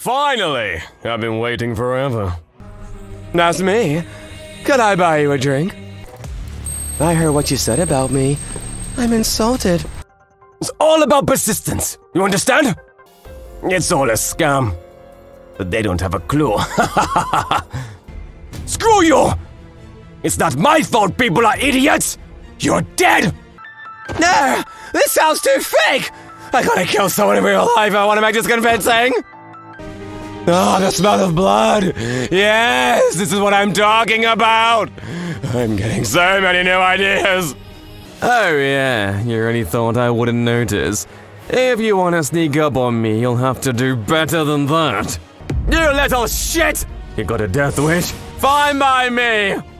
Finally! I've been waiting forever. That's me. Could I buy you a drink? I heard what you said about me. I'm insulted. It's all about persistence. You understand? It's all a scam. But they don't have a clue. Screw you! It's not my fault people are idiots! You're dead! No! This sounds too fake! I gotta kill someone in real life. I wanna make this convincing. Oh, the smell of blood! Yes, this is what I'm talking about! I'm getting so many new ideas! Oh, yeah, you really thought I wouldn't notice. If you want to sneak up on me, you'll have to do better than that. You little shit! You got a death wish? Fine by me!